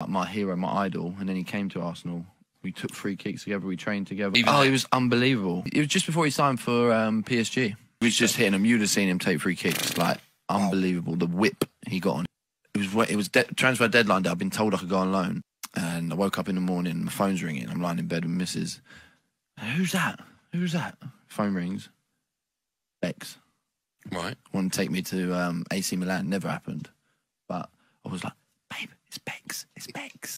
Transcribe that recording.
like, my hero, my idol, and then he came to Arsenal. We took free kicks together. We trained together. Even oh, he was unbelievable. It was just before he signed for um, PSG. He was just hitting him. You'd have seen him take free kicks, like unbelievable. The whip he got on. It was it was de- transfer deadline day. I've been told I could go on loan, and I woke up in the morning. My phone's ringing. I'm lying in bed with Mrs. Who's that? Who's that? Phone rings. Becks Right. wanted to take me to um, AC Milan. Never happened. But I was like, Thanks.